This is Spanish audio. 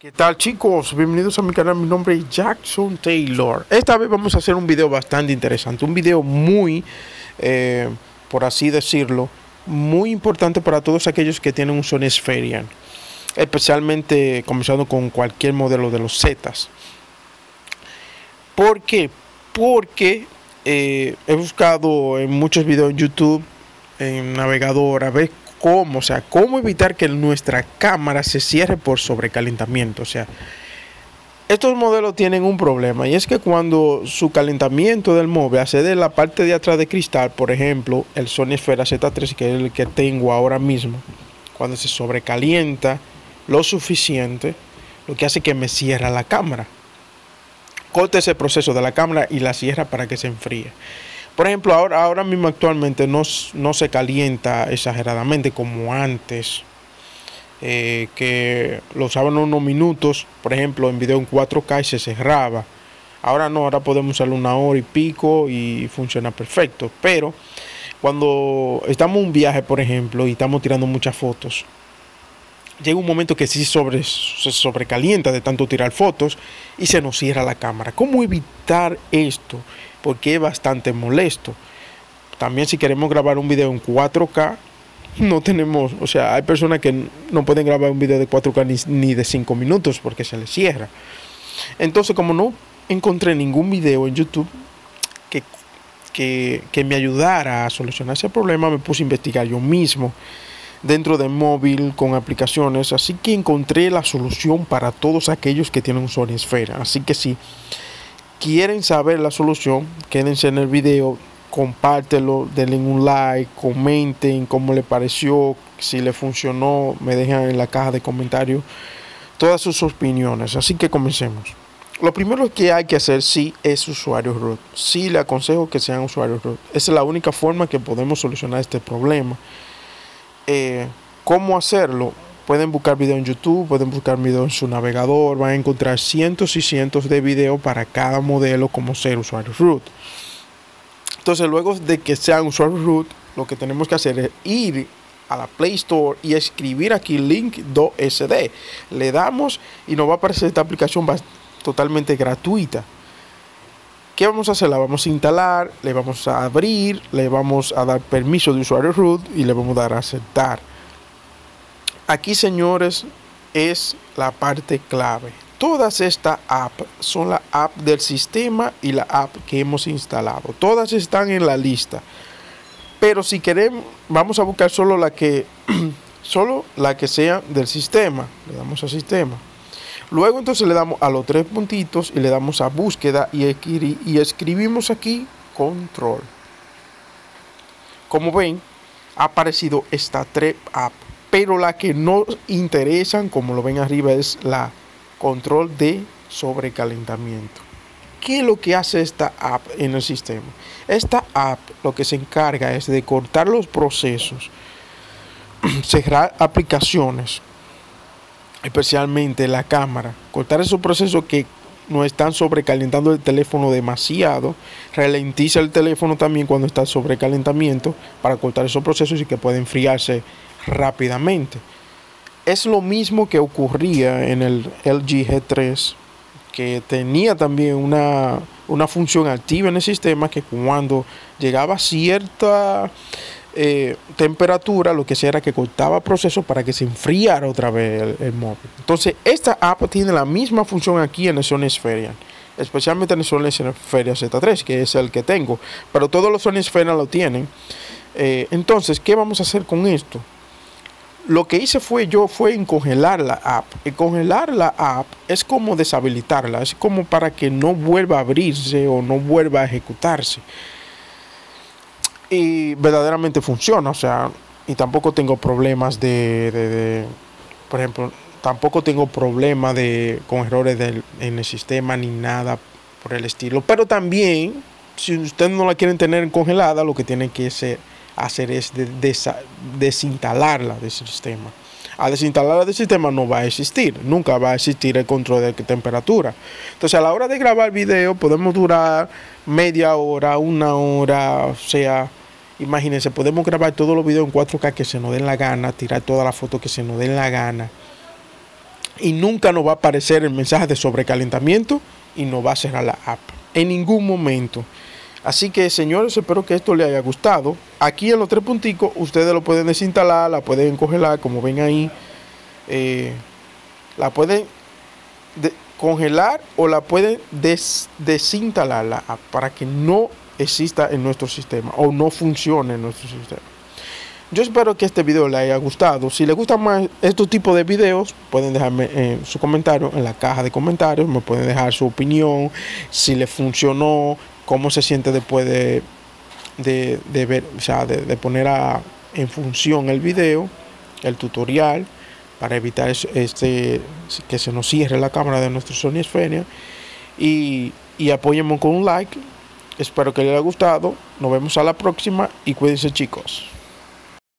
¿Qué tal chicos? Bienvenidos a mi canal, mi nombre es Jackson Taylor. Esta vez vamos a hacer un video bastante interesante, un video muy, eh, por así decirlo, muy importante para todos aquellos que tienen un Sony Spherian, especialmente comenzando con cualquier modelo de los Zetas. ¿Por qué? Porque eh, he buscado en muchos videos en YouTube, en navegador, a ver cómo, o sea, cómo evitar que nuestra cámara se cierre por sobrecalentamiento. O sea, estos modelos tienen un problema y es que cuando su calentamiento del móvil hace de la parte de atrás de cristal, por ejemplo, el Sony Sfera Z3 que es el que tengo ahora mismo, cuando se sobrecalienta lo suficiente, lo que hace que me cierra la cámara. Corta ese proceso de la cámara y la cierra para que se enfríe. Por ejemplo, ahora, ahora mismo actualmente no, no se calienta exageradamente como antes, eh, que lo usaban unos minutos, por ejemplo, en video en 4K y se cerraba. Ahora no, ahora podemos usarlo una hora y pico y funciona perfecto. Pero cuando estamos en un viaje, por ejemplo, y estamos tirando muchas fotos, llega un momento que sí se sobrecalienta de tanto tirar fotos y se nos cierra la cámara. ¿Cómo evitar esto? porque es bastante molesto. También si queremos grabar un video en 4K, no tenemos, o sea, hay personas que no pueden grabar un video de 4K ni, de 5 minutos porque se les cierra. Entonces, como no encontré ningún video en YouTube que, que me ayudara a solucionar ese problema, me puse a investigar yo mismo dentro del móvil con aplicaciones. Así que encontré la solución para todos aquellos que tienen un Sony Esfera. Así que sí quieren saber la solución, quédense en el video, compártelo, denle un like, comenten cómo le pareció, si le funcionó, me dejan en la caja de comentarios todas sus opiniones. Así que comencemos. Lo primero que hay que hacer sí es usuario root. Sí le aconsejo que sean usuarios root. Esa es la única forma que podemos solucionar este problema. Eh, ¿Cómo hacerlo? Pueden buscar video en YouTube, pueden buscar video en su navegador, van a encontrar cientos y cientos de videos para cada modelo como ser usuario root. Entonces, luego de que sean usuarios root, lo que tenemos que hacer es ir a la Play Store y escribir aquí link 2SD. Le damos y nos va a aparecer esta aplicación totalmente gratuita. ¿Qué vamos a hacer? La vamos a instalar, le vamos a abrir, le vamos a dar permiso de usuario root y le vamos a dar a aceptar. Aquí, señores, es la parte clave. Todas estas apps son la app del sistema y la app que hemos instalado. Todas están en la lista. Pero si queremos, vamos a buscar solo la que, solo la que sea del sistema. Le damos a sistema. Luego entonces le damos a los tres puntitos y le damos a búsqueda y, y escribimos aquí control. Como ven, ha aparecido esta tres app pero la que nos interesan, como lo ven arriba, es la control de sobrecalentamiento. ¿Qué es lo que hace esta app en el sistema? Esta app lo que se encarga es de cortar los procesos, cerrar aplicaciones, especialmente la cámara, cortar esos procesos que no están sobrecalentando el teléfono demasiado, ralentiza el teléfono también cuando está sobrecalentamiento para cortar esos procesos y que pueda enfriarse rápidamente. Es lo mismo que ocurría en el LG G3, que tenía también una, una función activa en el sistema que cuando llegaba cierta eh, temperatura, lo que hacía era que cortaba proceso para que se enfriara otra vez el, móvil. Entonces, esta app tiene la misma función aquí en el Sony Spherian, especialmente en el Sony Xperia Z3, que es el que tengo, pero todos los Sony lo tienen. Eh, entonces, ¿qué vamos a hacer con esto? lo que hice fue yo fue en congelar la app. Y congelar la app es como deshabilitarla, es como para que no vuelva a abrirse o no vuelva a ejecutarse. Y verdaderamente funciona, o sea, y tampoco tengo problemas de, por ejemplo, tampoco tengo problemas de, con errores en el sistema ni nada por el estilo. Pero también, si ustedes no la quieren tener congelada, lo que tienen que hacer es desinstalarla del sistema. A desinstalarla del sistema no va a existir, nunca va a existir el control de temperatura. Entonces a la hora de grabar video podemos durar media hora, una hora, o sea, imagínense, podemos grabar todos los videos en 4K que se nos den la gana, tirar todas las fotos que se nos den la gana. y nunca nos va a aparecer el mensaje de sobrecalentamiento y no va a cerrar la app en ningún momento. Así que señores, espero que esto les haya gustado. Aquí en los tres punticos ustedes lo pueden desinstalar, la pueden congelar, como ven ahí. Eh, la pueden congelar o la pueden desinstalar para que no exista en nuestro sistema o no funcione en nuestro sistema. Yo espero que este video les haya gustado. Si les gustan más estos tipos de videos, pueden dejarme en su comentario, en la caja de comentarios. Me pueden dejar su opinión, si les funcionó, cómo se siente después de, de, ver, o sea, de, poner en función el video, el tutorial, para evitar este, que se nos cierre la cámara de nuestro Sony Xperia. Y, y con un like. Espero que les haya gustado. Nos vemos a la próxima y cuídense chicos.